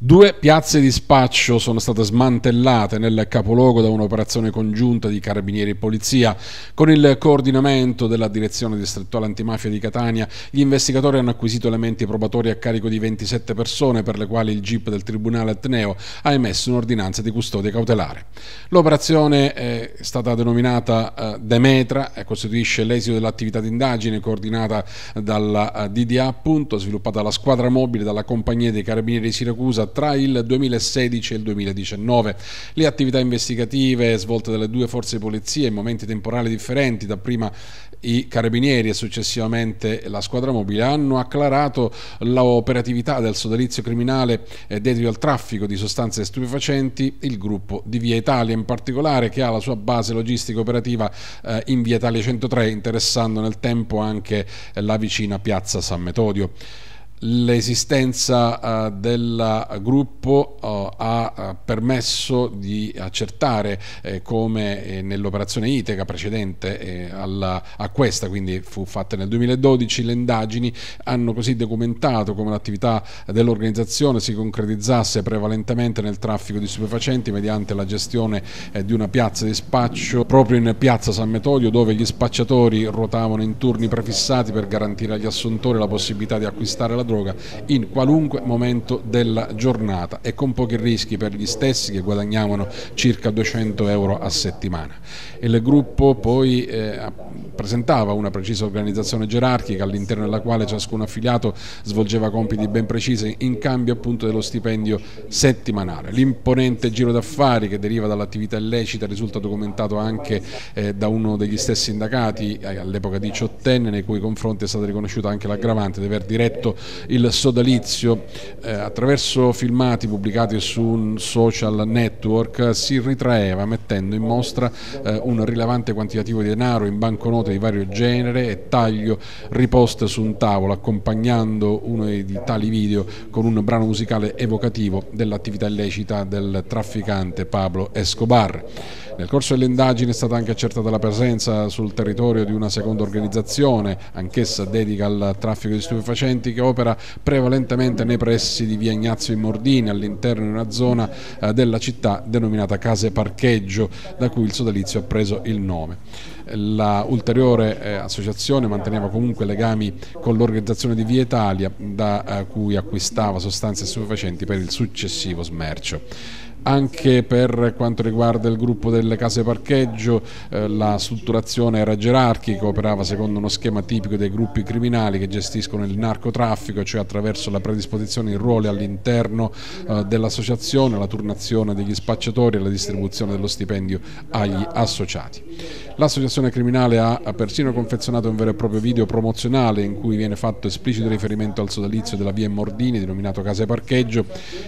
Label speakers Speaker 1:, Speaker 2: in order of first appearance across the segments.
Speaker 1: Due piazze di spaccio sono state smantellate nel capoluogo da un'operazione congiunta di carabinieri e polizia. Con il coordinamento della direzione distrettuale antimafia di Catania, gli investigatori hanno acquisito elementi probatori a carico di 27 persone per le quali il GIP del Tribunale Ateneo ha emesso un'ordinanza di custodia cautelare. L'operazione è stata denominata eh, Demetra e costituisce l'esito dell'attività di indagine coordinata dalla eh, DDA, appunto, sviluppata dalla squadra mobile dalla compagnia dei carabinieri di Siracusa tra il 2016 e il 2019. Le attività investigative svolte dalle due forze di polizia in momenti temporali differenti, dapprima i carabinieri e successivamente la squadra mobile, hanno acclarato l'operatività del sodalizio criminale dedito al traffico di sostanze stupefacenti, il gruppo di Via Italia in particolare che ha la sua base logistica operativa eh, in Via Italia 103 interessando nel tempo anche la vicina piazza San Metodio l'esistenza uh, del gruppo uh, ha uh, permesso di accertare eh, come eh, nell'operazione Itega precedente eh, alla, a questa, quindi fu fatta nel 2012, le indagini hanno così documentato come l'attività dell'organizzazione si concretizzasse prevalentemente nel traffico di stupefacenti mediante la gestione di una piazza di spaccio proprio in piazza San Metodio dove gli spacciatori ruotavano in turni prefissati per garantire agli assuntori la possibilità di acquistare la droga in qualunque momento della giornata e con pochi rischi per gli stessi che guadagnavano circa 200 euro a settimana. Il gruppo poi eh, presentava una precisa organizzazione gerarchica all'interno della quale ciascun affiliato svolgeva compiti ben precisi in cambio appunto dello stipendio settimanale. L'imponente giro d'affari che deriva dall'attività illecita risulta documentato anche eh, da uno degli stessi indagati eh, all'epoca diciottenne nei cui confronti è stata riconosciuta anche l'aggravante di aver diretto il sodalizio eh, attraverso filmati pubblicati su un social network si ritraeva mettendo in mostra eh, un rilevante quantitativo di denaro in banconote di vario genere e taglio riposte su un tavolo accompagnando uno di tali video con un brano musicale evocativo dell'attività illecita del trafficante Pablo Escobar. Nel corso delle indagini è stata anche accertata la presenza sul territorio di una seconda organizzazione, anch'essa dedica al traffico di stupefacenti, che opera prevalentemente nei pressi di via Ignazio Immordini, all'interno di una zona eh, della città denominata Case Parcheggio, da cui il sodalizio ha preso il nome. La ulteriore eh, associazione manteneva comunque legami con l'organizzazione di Via Italia, da eh, cui acquistava sostanze stupefacenti per il successivo smercio. Anche per quanto riguarda il gruppo delle case parcheggio eh, la strutturazione era gerarchica, operava secondo uno schema tipico dei gruppi criminali che gestiscono il narcotraffico, cioè attraverso la predisposizione di ruoli all'interno eh, dell'associazione, la turnazione degli spacciatori e la distribuzione dello stipendio agli associati. L'associazione criminale ha persino confezionato un vero e proprio video promozionale in cui viene fatto esplicito riferimento al sodalizio della via Mordini denominato Case Parcheggio,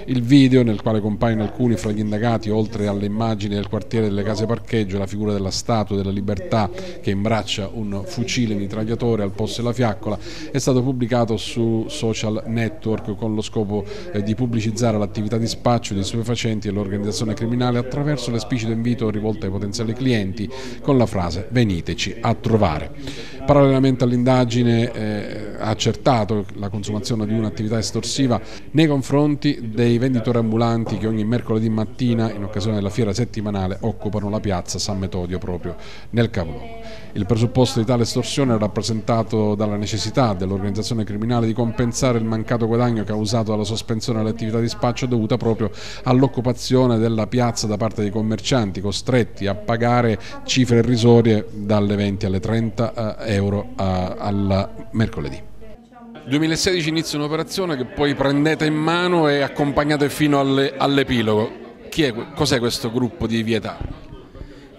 Speaker 1: il video nel quale compaiono alcuni fra gli indagati, oltre alle immagini del quartiere delle case parcheggio, la figura della Statua della Libertà che imbraccia un fucile mitragliatore al posto della fiaccola, è stato pubblicato su social network con lo scopo eh, di pubblicizzare l'attività di spaccio di stupefacenti e l'organizzazione criminale attraverso l'esplicito invito rivolto ai potenziali clienti con la frase veniteci a trovare. Parallelamente all'indagine eh, ha accertato la consumazione di un'attività estorsiva nei confronti dei venditori ambulanti che ogni mercoledì mattina in occasione della fiera settimanale occupano la piazza San Metodio proprio nel capoluogo. Il presupposto di tale estorsione è rappresentato dalla necessità dell'organizzazione criminale di compensare il mancato guadagno causato dalla sospensione dell'attività di spaccio dovuta proprio all'occupazione della piazza da parte dei commercianti costretti a pagare cifre irrisorie dalle 20 alle 30 eh, euro al mercoledì. 2016 inizia un'operazione che poi prendete in mano e accompagnate fino all'epilogo. Cos'è questo gruppo di Vietà?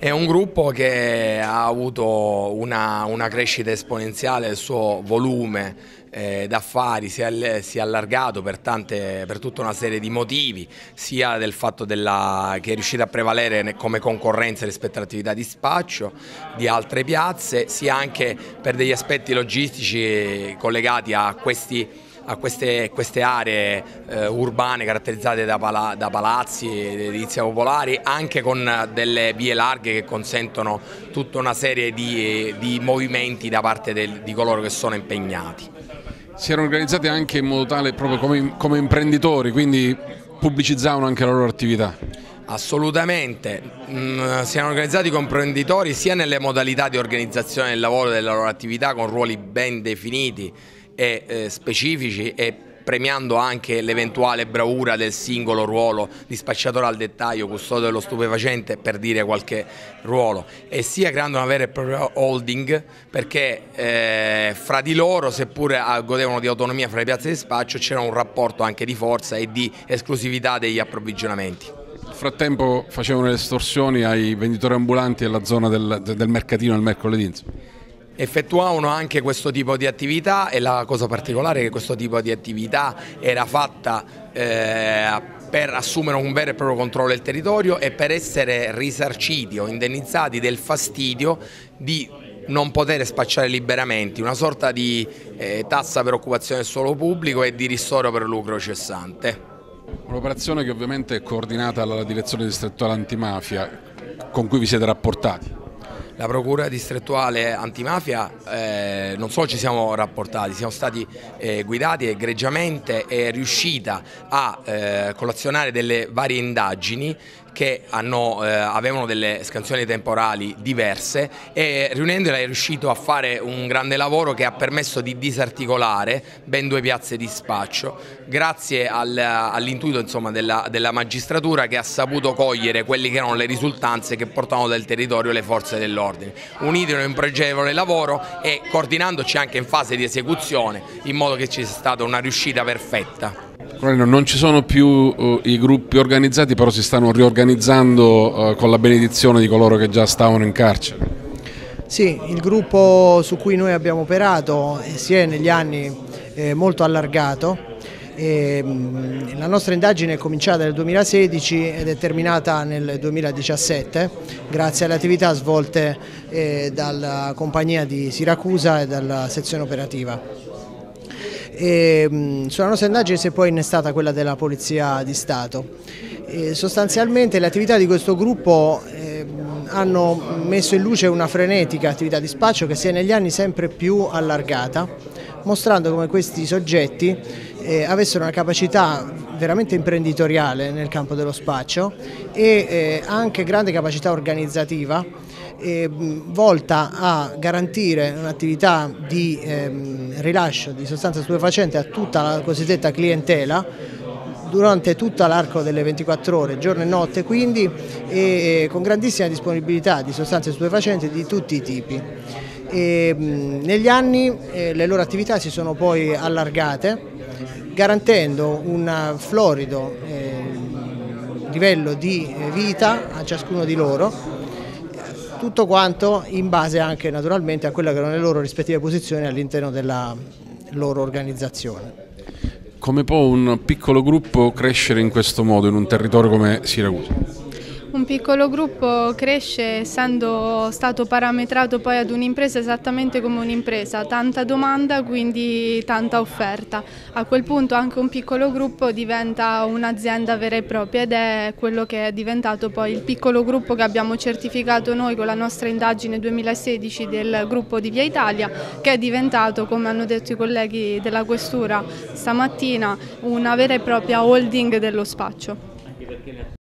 Speaker 2: È un gruppo che ha avuto una, una crescita esponenziale del suo volume eh, d'affari, si, si, è allargato per, tante, per, tutta una serie di motivi, sia del fatto della, che è riuscito a prevalere come concorrenza rispetto all'attività di spaccio di altre piazze, sia anche per degli aspetti logistici collegati a questi a queste, queste aree eh, urbane caratterizzate da, pala, da palazzi ed edilizia popolari, anche con delle vie larghe che consentono tutta una serie di, di movimenti da parte del, di coloro che sono impegnati.
Speaker 1: Si erano organizzati anche in modo tale proprio come, come imprenditori, quindi pubblicizzavano anche la loro attività?
Speaker 2: Assolutamente, mm, siano organizzati comprenditori sia nelle modalità di organizzazione del lavoro e della loro attività con ruoli ben definiti e eh, specifici e premiando anche l'eventuale bravura del singolo ruolo dispacciatore al dettaglio, custode dello stupefacente per dire qualche ruolo e sia creando una vera e propria holding perché eh, fra di loro seppure godevano di autonomia fra le piazze di spaccio c'era un rapporto anche di forza e di esclusività degli approvvigionamenti.
Speaker 1: Nel frattempo facevano le estorsioni ai venditori ambulanti nella zona del, del mercatino il mercoledì
Speaker 2: effettuavano anche questo tipo di attività e la cosa particolare è che questo tipo di attività era fatta eh, per assumere un vero e proprio controllo del territorio e per essere risarciti o indennizzati del fastidio di non poter spacciare liberamente, una sorta di eh, tassa per occupazione del suolo pubblico e di ristoro per lucro cessante.
Speaker 1: Un'operazione che ovviamente è coordinata dalla direzione distrettuale antimafia con cui vi siete rapportati
Speaker 2: la Procura distrettuale antimafia eh, non solo ci siamo rapportati, siamo stati eh, guidati egregiamente è riuscita a eh, collazionare delle varie indagini che hanno, eh, avevano delle scansioni temporali diverse e riunendole è riuscito a fare un grande lavoro che ha permesso di disarticolare ben due piazze di spaccio grazie al, all'intuito della, della, magistratura che ha saputo cogliere quelle che erano le risultanze che portavano dal territorio le forze dell'ordine uniti in un pregevole lavoro e coordinandoci anche in fase di esecuzione in modo che ci sia stata una riuscita perfetta.
Speaker 1: Non ci sono più uh, i gruppi organizzati, però si stanno riorganizzando uh, con la benedizione di coloro che già stavano in carcere.
Speaker 3: Sì, il gruppo su cui noi abbiamo operato eh, si è negli anni eh, molto allargato. E, mh, la nostra indagine è cominciata nel 2016 ed è terminata nel 2017 grazie alle attività svolte eh, dalla compagnia di Siracusa e dalla sezione operativa. E, mh, sulla nostra indagine si è poi innestata quella della Polizia di Stato. E sostanzialmente le attività di questo gruppo eh, hanno messo in luce una frenetica attività di spaccio che si è negli anni sempre più allargata, mostrando come questi soggetti eh, avessero una capacità veramente imprenditoriale nel campo dello spaccio e eh, anche grande capacità organizzativa eh, volta a garantire un'attività di ehm, rilascio di sostanza stupefacente a tutta la cosiddetta clientela durante tutto l'arco delle 24 ore, giorno e notte quindi, e con grandissima disponibilità di sostanze stupefacenti di tutti i tipi. E, mh, negli anni eh, le loro attività si sono poi allargate garantendo un florido eh, livello di vita a ciascuno di loro tutto quanto in base anche naturalmente a quelle che erano le loro rispettive posizioni all'interno della loro organizzazione.
Speaker 1: Come può un piccolo gruppo crescere in questo modo in un territorio come Siracusa?
Speaker 4: Un piccolo gruppo cresce essendo stato parametrato poi ad un'impresa esattamente come un'impresa, tanta domanda quindi tanta offerta. A quel punto anche un piccolo gruppo diventa un'azienda vera e propria ed è quello che è diventato poi il piccolo gruppo che abbiamo certificato noi con la nostra indagine 2016 del gruppo di Via Italia che è diventato, come hanno detto i colleghi della Questura stamattina, una vera e propria holding dello spaccio.